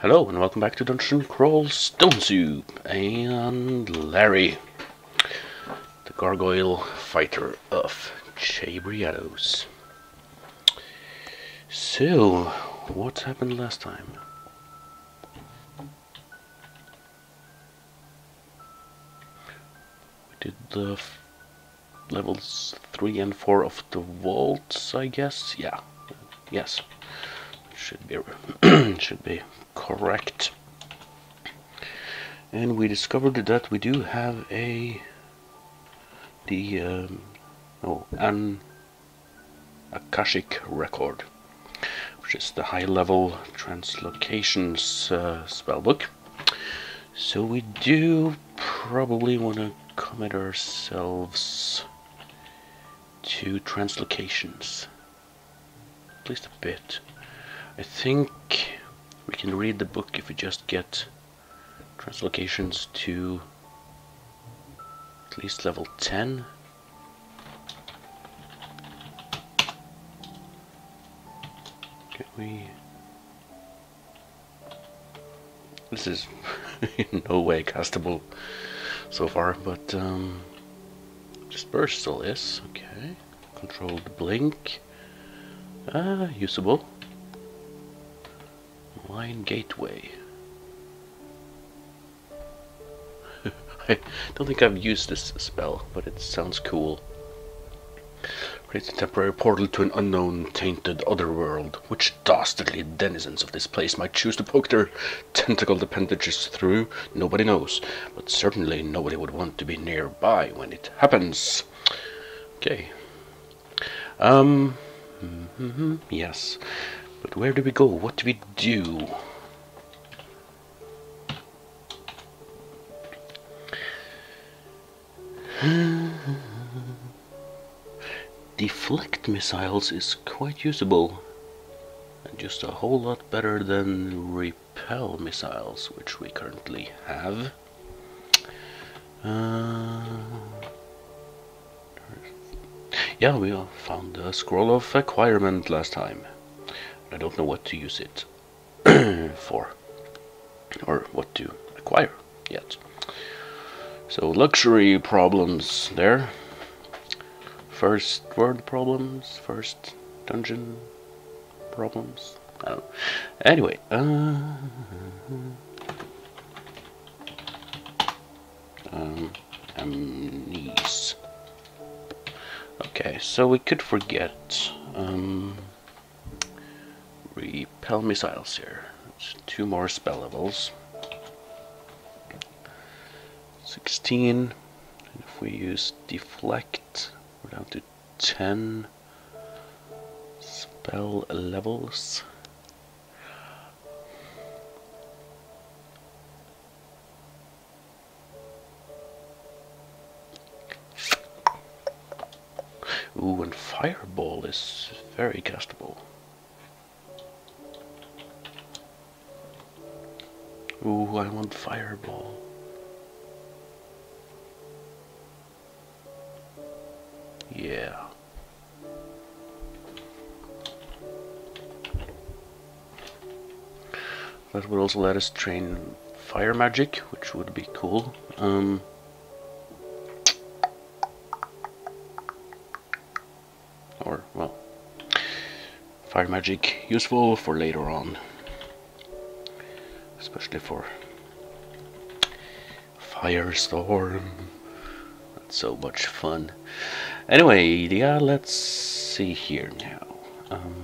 Hello and welcome back to Dungeon Crawl Stone Soup and Larry, the gargoyle fighter of Cheibriados. So, what happened last time? We did the levels 3 and 4 of the vaults, I guess. Yeah, yes. Should be should be correct. And we discovered that we do have a the um, oh an Akashic record, which is the high level translocations uh, spellbook. So we do probably want to commit ourselves to translocations, at least a bit. I think we can read the book if we just get translocations to at least level 10. Can we... This is in no way castable so far, but um, disperse still is. Okay. Controlled blink. Ah, usable. Malign Gateway. I don't think I've used this spell, but it sounds cool. Creates a temporary portal to an unknown, tainted otherworld, which dastardly denizens of this place might choose to poke their tentacled appendages through, nobody knows. But certainly nobody would want to be nearby when it happens. Okay. Um. Mm-hmm, yes. But where do we go? What do we do? Deflect missiles is quite usable. And just a whole lot better than repel missiles, which we currently have. Uh, yeah, we found a scroll of acquirement last time. I don't know what to use it for, or what to acquire yet. So luxury problems there. First world problems, first dungeon problems. I don't know. Anyway, uh, um, amnesia. Okay, so we could forget. Um, repel missiles here. It's two more spell levels. 16. And if we use deflect, we're down to 10 spell levels. Ooh, and Fireball is very castable. Ooh, I want Fireball. Yeah. That would also let us train fire magic, which would be cool. Um, or, well, fire magic useful for later on especially for Firestorm. That's so much fun. Anyway, yeah, let's see here now. Um,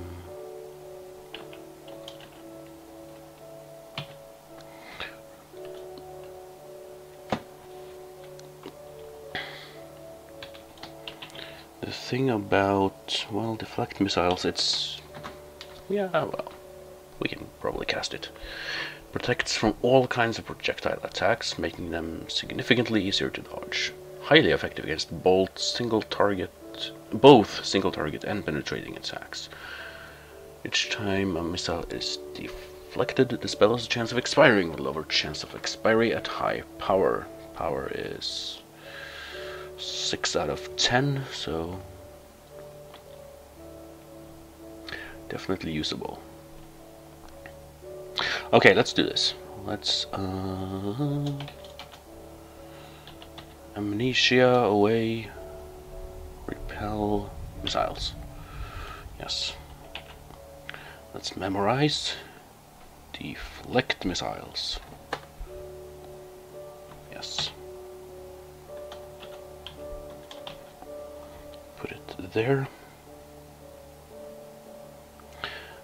the thing about, well, deflect missiles, it's, yeah, well, we can probably cast it protects from all kinds of projectile attacks, making them significantly easier to dodge. Highly effective against both single target, both single target and penetrating attacks. Each time a missile is deflected, the spell has a chance of expiring with lower chance of expiry at high power. Power is 6 out of 10, so definitely usable. Okay, let's do this. Let's uh, amnesia away, repel missiles. Yes. Let's memorize deflect missiles. Yes. Put it there.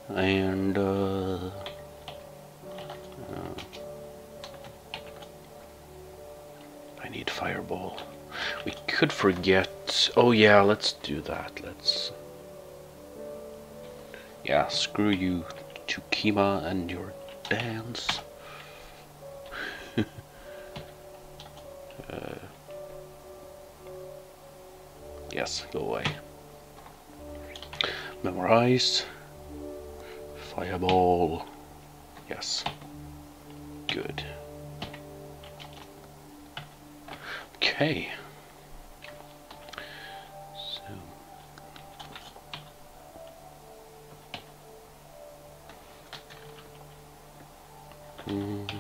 And uh, We could forget. Oh yeah, let's do that. Let's. Yeah, screw you, Tukima, and your dance. uh, yes, go away. Memorize. Fireball. Yes. Good. Okay. So. Mm.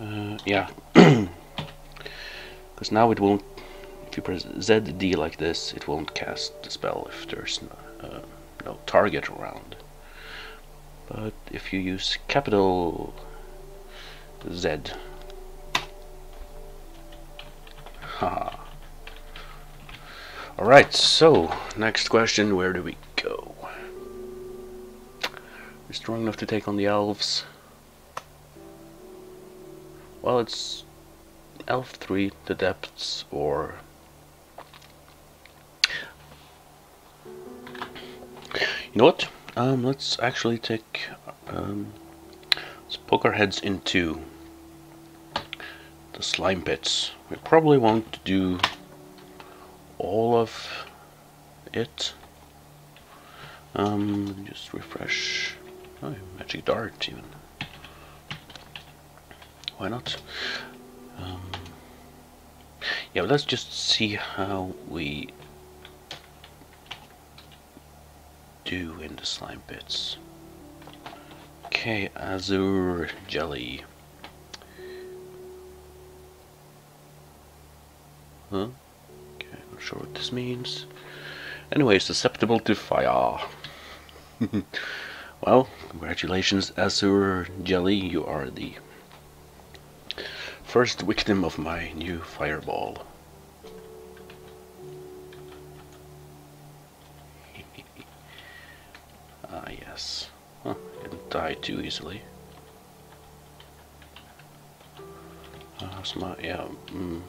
Uh, yeah. Because now it won't if you press ZD like this, it won't cast the spell if there's no, uh, no target around. But if you use capital Z, haha. Alright, so next question where do we go? We're strong enough to take on the elves. Well, it's Elf 3, the depths, or You know what? Um, let's actually take, um, let's poke our heads into the slime pits. We probably won't do all of it. Um, just refresh. Oh, magic dart even. Why not? Um, yeah, let's just see how we do in the slime pits. Okay, azure jelly. Huh? Okay, not sure what this means. Anyway, susceptible to fire. well, congratulations, Azure Jelly. You are the first victim of my new fireball. Ah, yes. Huh, didn't die too easily. Uh, my, yeah, mm.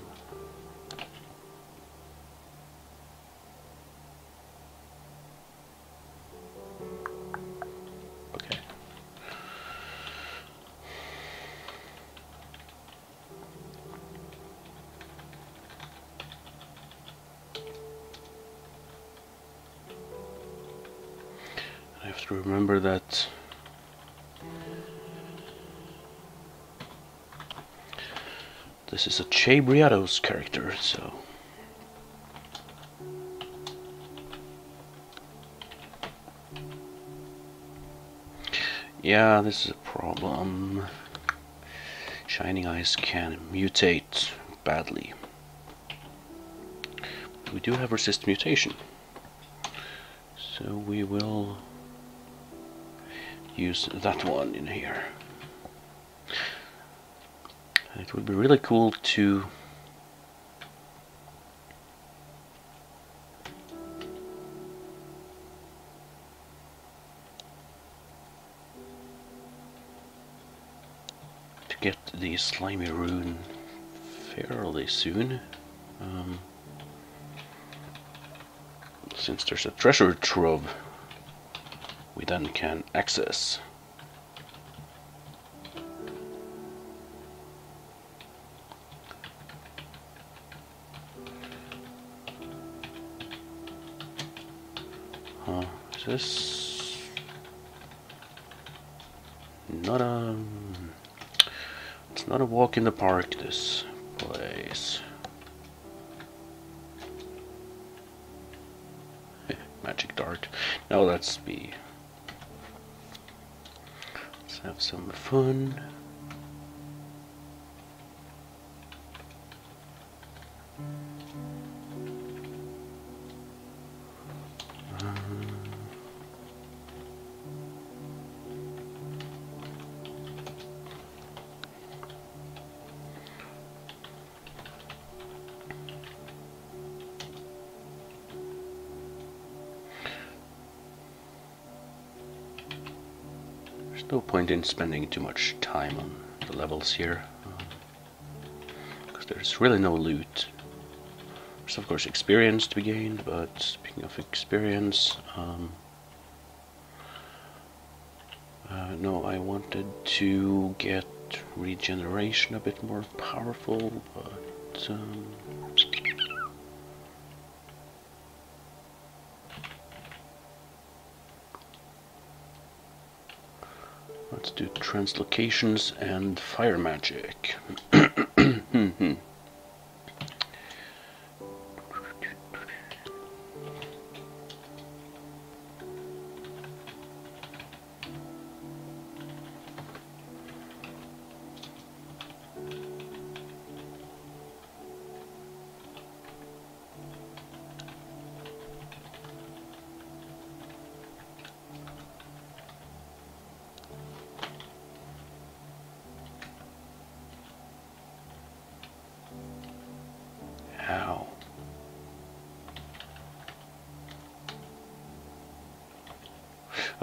This is a Cheibriados character, so yeah, this is a problem. Shining Eyes can mutate badly. We do have resist mutation. So we will use that one in here. It would be really cool to to get the slimy rune fairly soon. Um, since there's a treasure trove we then can access. This not a it's not a walk in the park this place magic dart. Now let's be let's have some fun. No point in spending too much time on the levels here. Because there's really no loot. There's of course experience to be gained, but speaking of experience, um, uh, no, I wanted to get regeneration a bit more powerful, but um, let's do translocations and fire magic.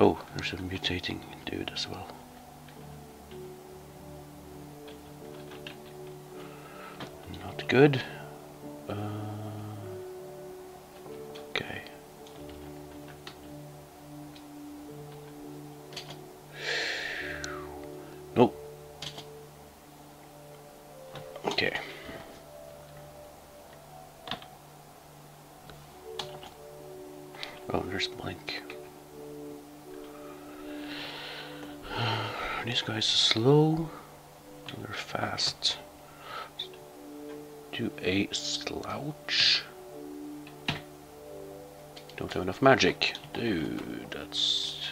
Oh, there's a mutating dude as well. Not good. These guys are slow, they're fast. Do a slouch. Don't have enough magic. Dude, that's...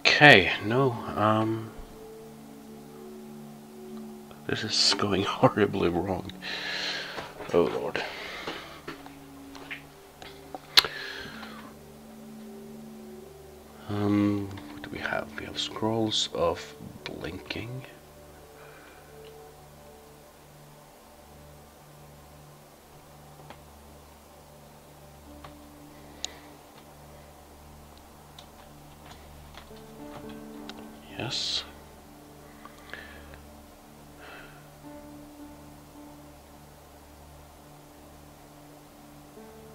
Okay, no, um... This is going horribly wrong. Oh lord. Um, do we have? We have scrolls of blinking. Yes.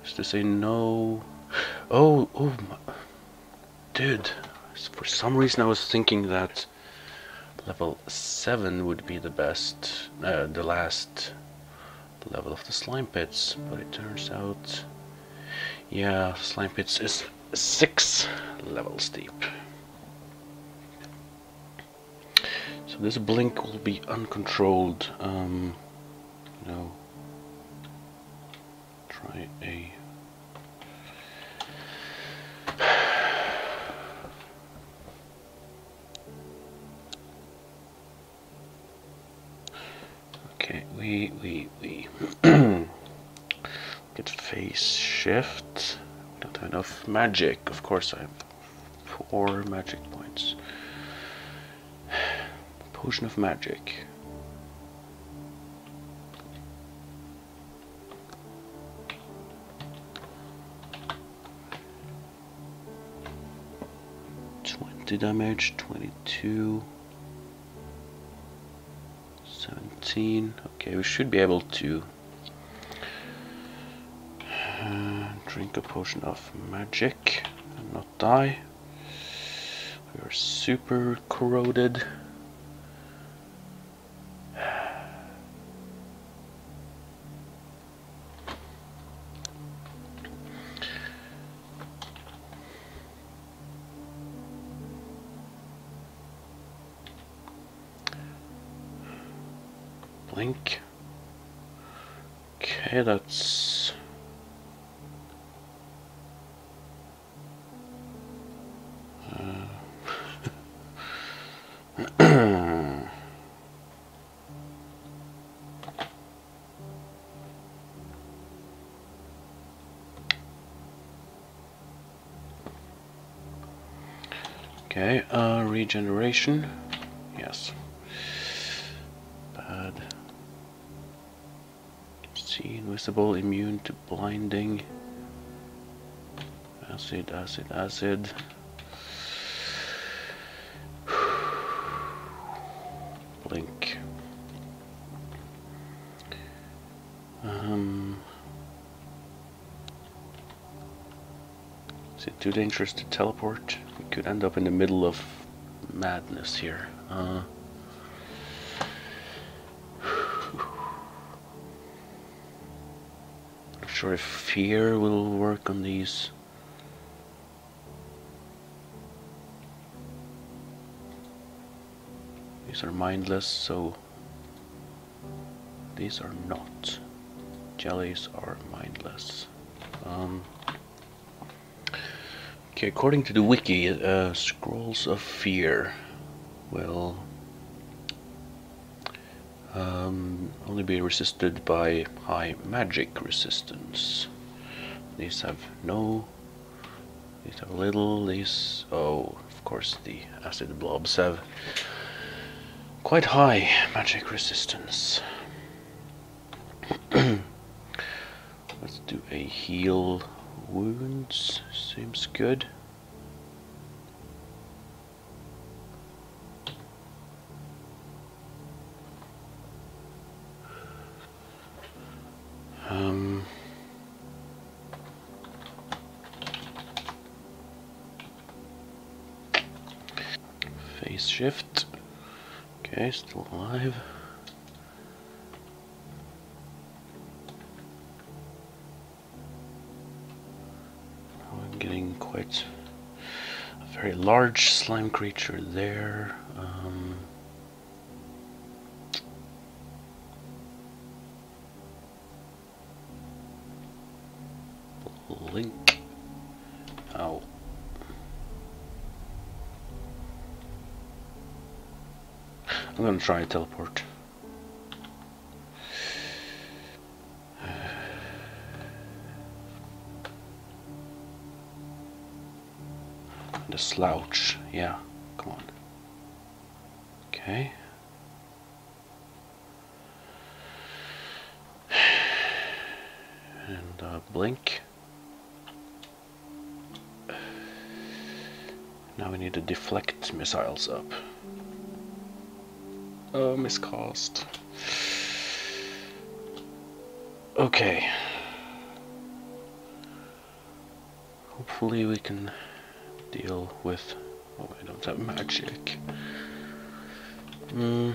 Is this a no? Oh, oh, my. dude. For some reason, I was thinking that level seven would be the best, uh, the last level of the slime pits, but it turns out, yeah, slime pits is six levels deep. So this blink will be uncontrolled. Um, try a. we we we get phase shift. Don't have enough magic. Of course, I have four magic points. Potion of magic. Twenty damage, twenty-two. 17 okay we should be able to uh, drink a potion of magic and not die. We are super corroded okay, uh, regeneration. Yes. Bad. See, invisible, immune to blinding. Acid, acid, acid. Blink. Um, is it too dangerous to teleport? Could end up in the middle of madness here. Uh, not sure if fear will work on these. These are mindless, so these are not. Jellies are mindless. Um, okay, according to the wiki, uh, Scrolls of Fear will um, only be resisted by high magic resistance. These have no. These have little. These. Oh, of course, the acid blobs have quite high magic resistance. Let's do a heal wounds. Seems good. Um, phase shift. Okay, still alive. Very large slime creature there. Um, Link. Ow. I'm gonna try teleport. The slouch, yeah, come on. Okay. And uh, blink. Now we need to deflect missiles up. Oh, miscast. Okay. Hopefully we can deal with... Oh, I don't have magic. Mm.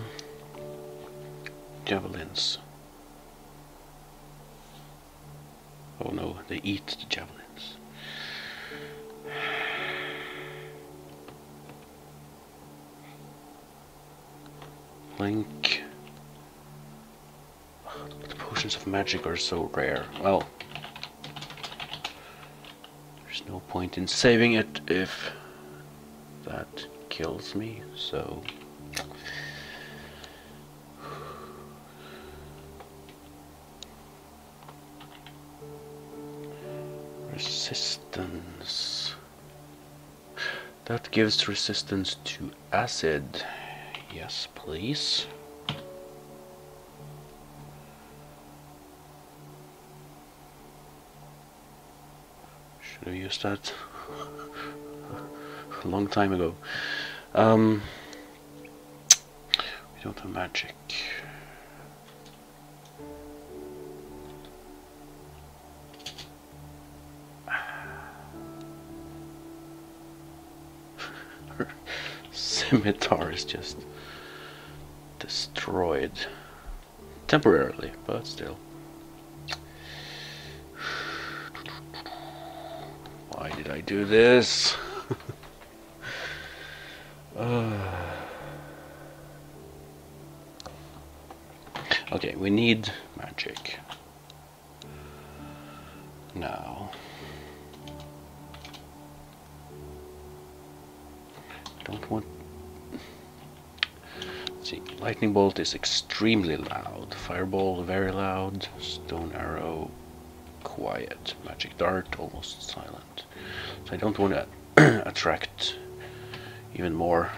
Javelins. Oh no, they eat the javelins. Link. The potions of magic are so rare. Well, no point in saving it if that kills me, so. Resistance. That gives resistance to acid. Yes, please. Should used that a long time ago. Um, we don't have magic. Scimitar is just destroyed. Temporarily, but still. Did I do this? uh. Okay, we need magic. Now. Don't want see. Lightning bolt is extremely loud. Fireball very loud. Stone arrow quiet. Magic dart almost silent. So I don't want to attract even more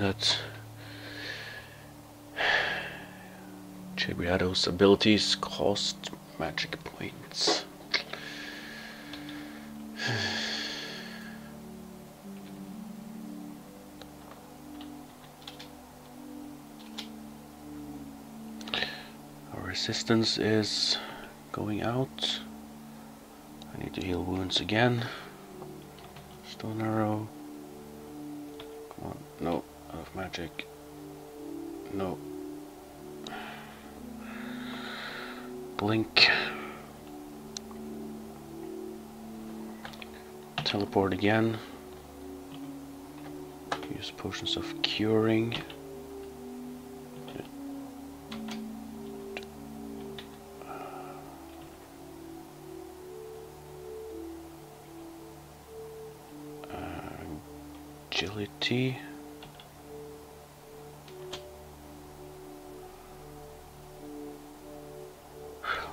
that Cheibriados' abilities cost magic points. Our resistance is going out. I need to heal wounds again. Stone arrow. Come on. No. Out magic. No. Blink. Teleport again. Use potions of curing. Uh, agility.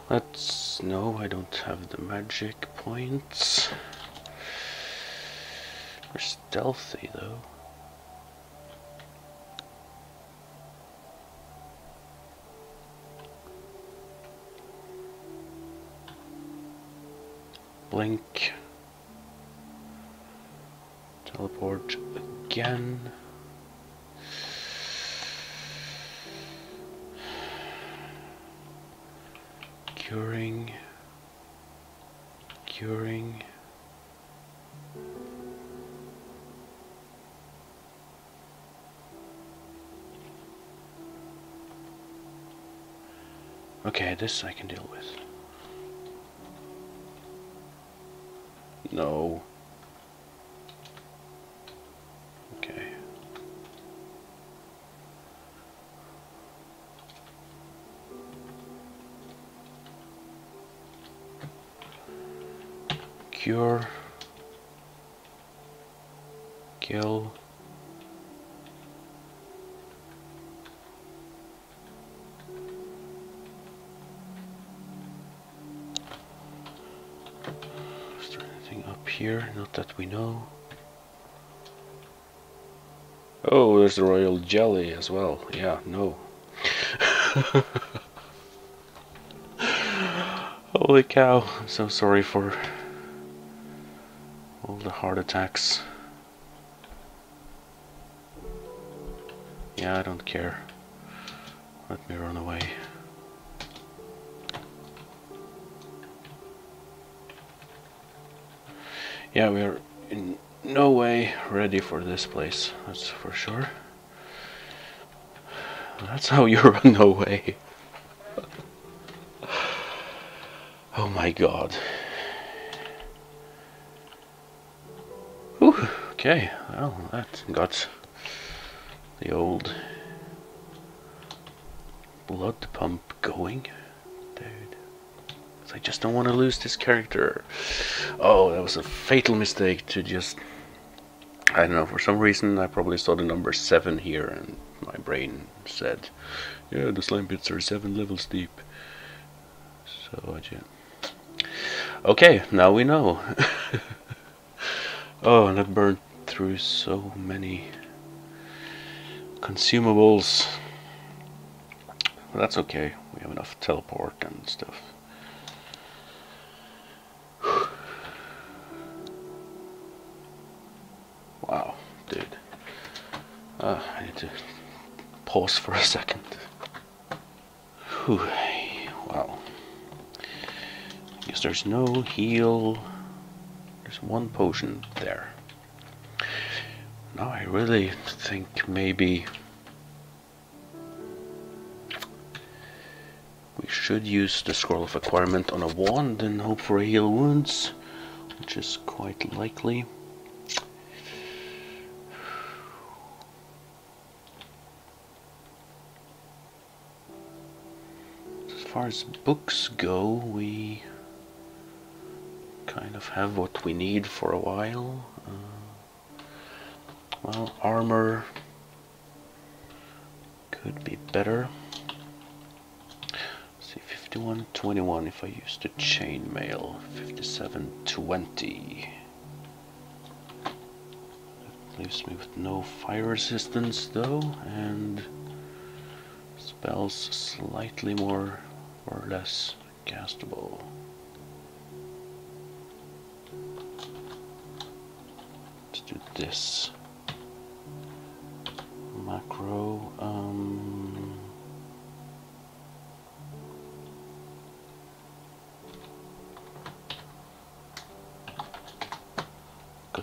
Let's no, I don't have the magic points. We're stealthy though. Blink. Teleport again. Curing. Curing. Okay, this I can deal with. No. We know. Oh, there's the royal jelly as well. Yeah, no. Holy cow, I'm so sorry for all the heart attacks. Yeah, I don't care. Let me run away. Yeah, we are in no way ready for this place, that's for sure. That's how you run away. oh my god. Whew, okay, well, that got the old blood pump going. Dude. I just don't want to lose this character. Oh, that was a fatal mistake to just... I don't know, for some reason I probably saw the number 7 here and my brain said, yeah, the slime pits are 7 levels deep. So I just... Okay, now we know. Oh, and I burned through so many consumables. But that's okay. We have enough teleport and stuff. Wow, dude. Uh, I need to pause for a second. Whew. Wow. Guess there's no heal. There's one potion there. Now I really think maybe should use the scroll of acquirement on a wand and hope for a heal wounds, which is quite likely. As far as books go, we kind of have what we need for a while. Uh, well, armor could be better. Let's see, 51.21 if I use the chainmail. 57.20. Leaves me with no fire resistance though, and spells slightly more or less castable. Let's do this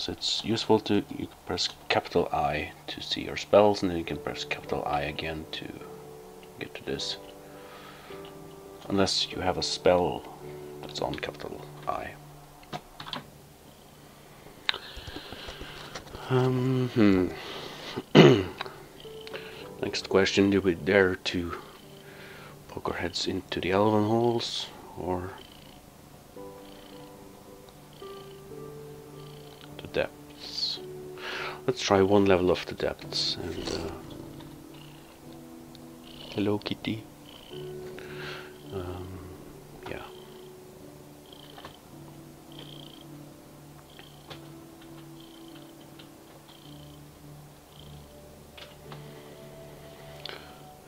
because it's useful to you can press capital I to see your spells and then you can press capital I again to get to this. Unless you have a spell that's on capital I. Um, hmm. next question. Do we dare to poke our heads into the elven holes or Let's try one level of the depths. And uh, hello, kitty. Um, yeah.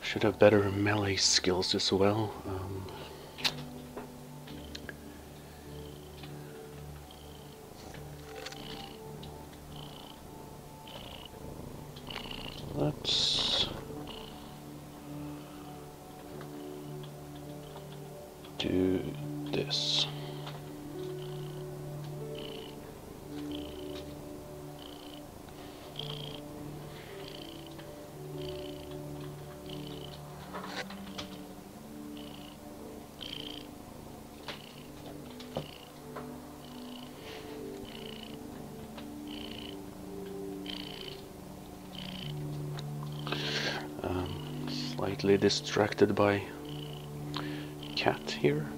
Should have better melee skills as well. Um, let's slightly distracted by cat here.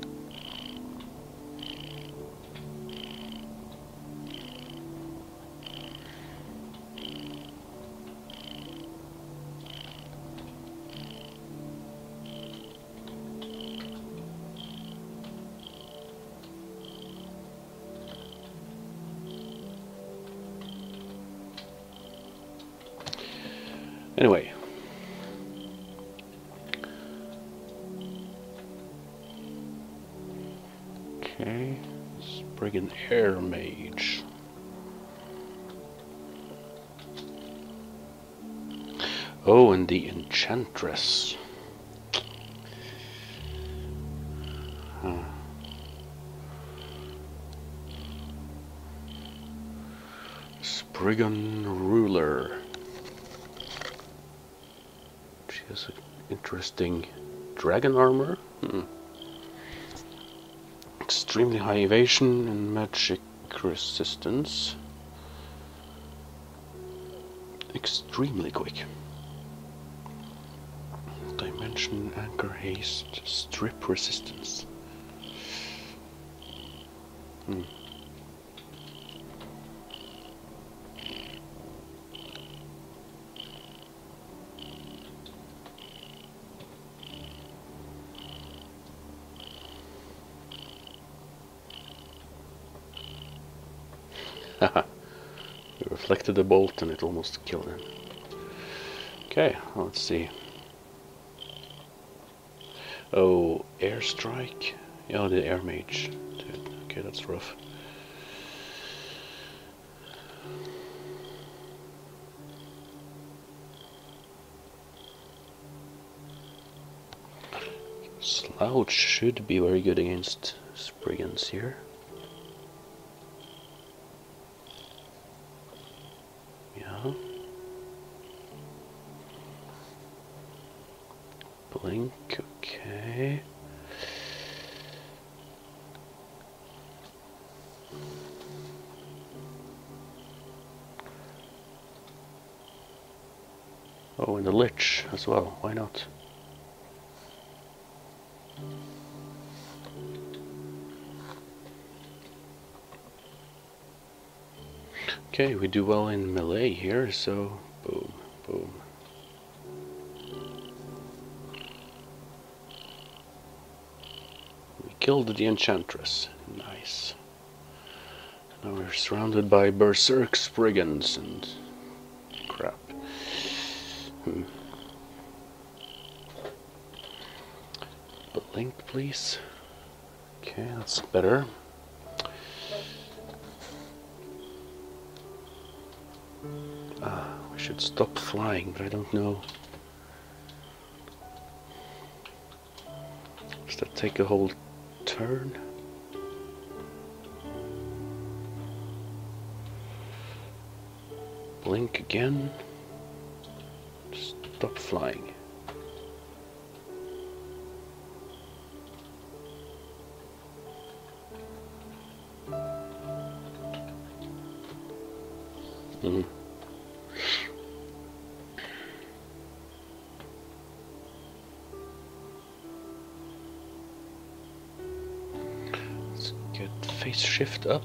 Oh, and the Enchantress. Spriggan Ruler. She has an interesting dragon armor. Hmm. Extremely high evasion and magic resistance. Extremely quick. Haste, strip resistance. Hmm. deflected the bolt and it almost killed him. Okay, let's see. Oh, airstrike? Yeah, the air mage. Okay, that's rough. Slouch should be very good against Spriggans here. Well, why not? Okay, we do well in melee here, so boom, boom. We killed the Enchantress. Nice. Now we're surrounded by Berserk Spriggans and Blink, please. Okay, that's better. Ah, I should stop flying, but I don't know. Does that take a whole turn? Blink again. Stop flying. Mm. Let's get phase shift up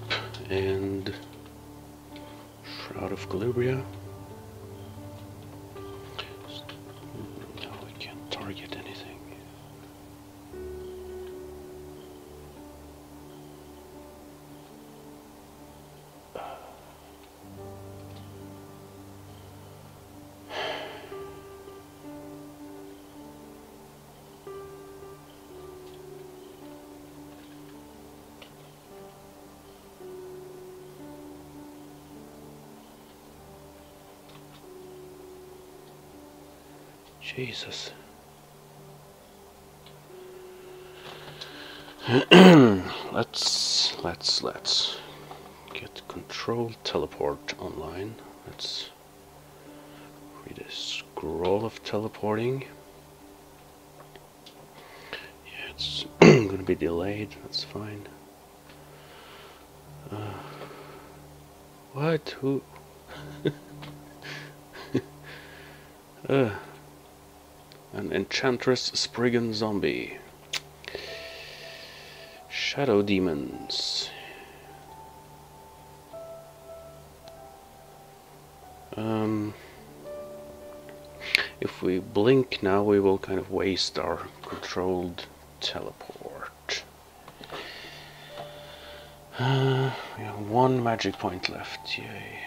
Jesus. let's let's let's get control teleport online. Let's read a scroll of teleporting. Yeah, it's gonna be delayed. That's fine. Uh, what? Who? uh an Enchantress Spriggan Zombie. Shadow Demons. Um, if we blink now, we will kind of waste our controlled teleport. Uh, we have one magic point left, yay.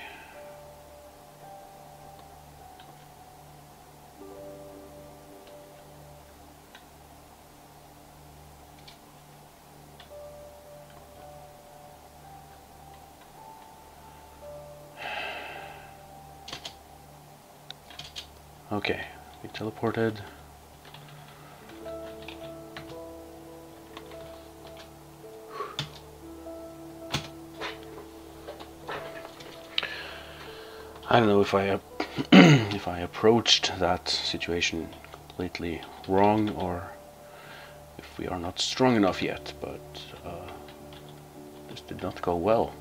Okay, we teleported. I don't know if I if I approached that situation completely wrong or if we are not strong enough yet, but uh, this did not go well.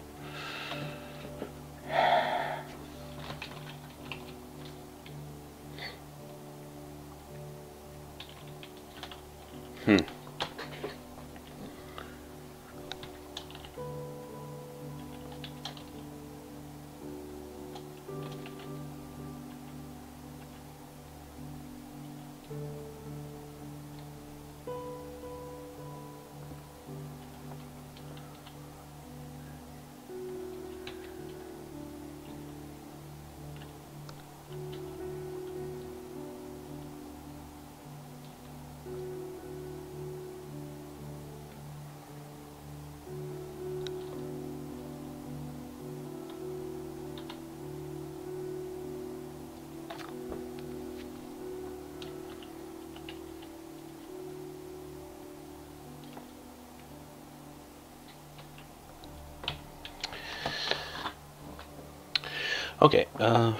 Okay, uh,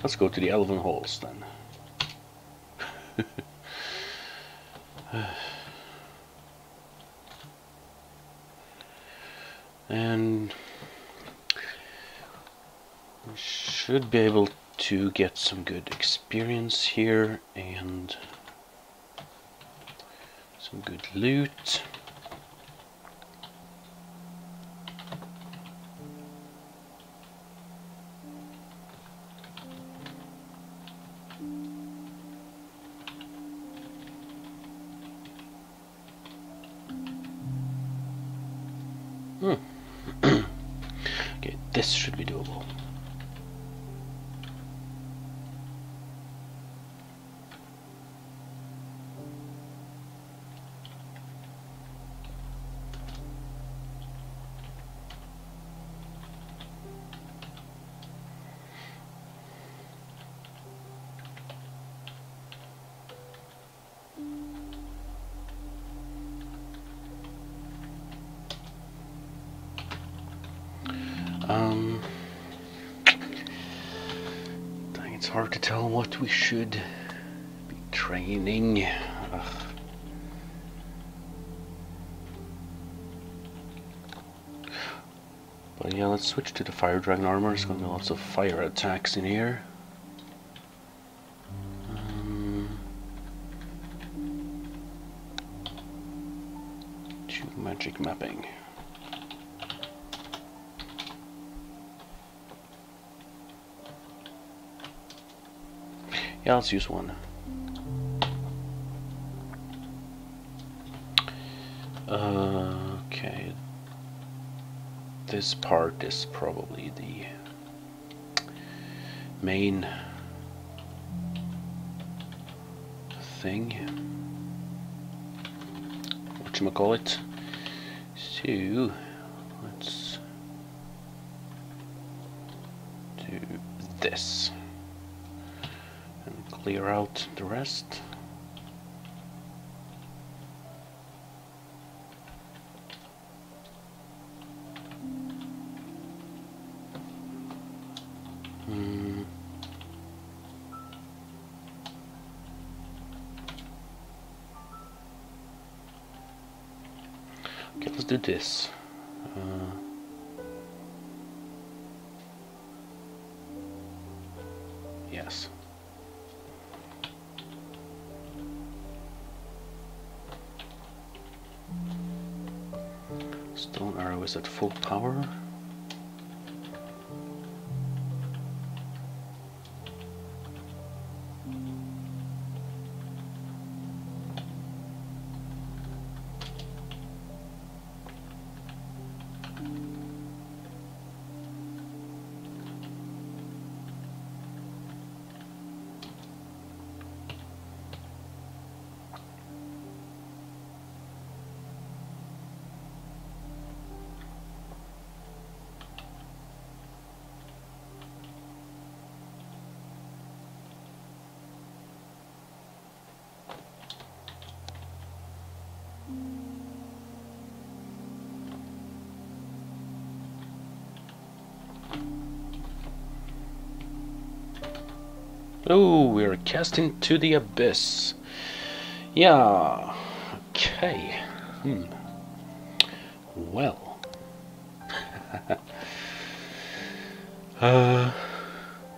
let's go to the Elven Halls then. and we should be able to get some good experience here and some good loot. It's hard to tell what we should be training. Ugh. But yeah, let's switch to the fire dragon armor. There's gonna be lots of fire attacks in here. Um, to magic mapping. Yeah, let's use one. Okay. This part is probably the main thing. Whatchamacallit. So, let's do this and clear out the rest. Hmm. Okay, let's do this. At full power. Oh, we're cast into the abyss. Yeah. Okay. Hmm. Well. uh,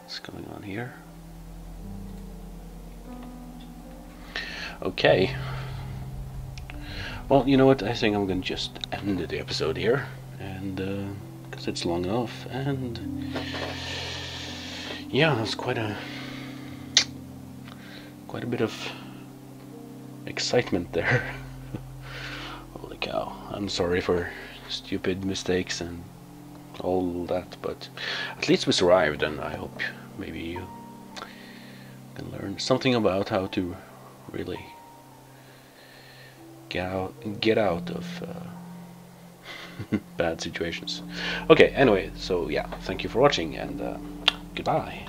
what's going on here? Okay. Well, you know what? I think I'm going to just end the episode here, and because uh, it's long enough, and yeah, that's quite a quite a bit of excitement there. Holy cow! I'm sorry for stupid mistakes and all that, but at least we survived, and I hope maybe you can learn something about how to really get out get out of uh, bad situations. Okay, anyway, so yeah, thank you for watching and uh, goodbye.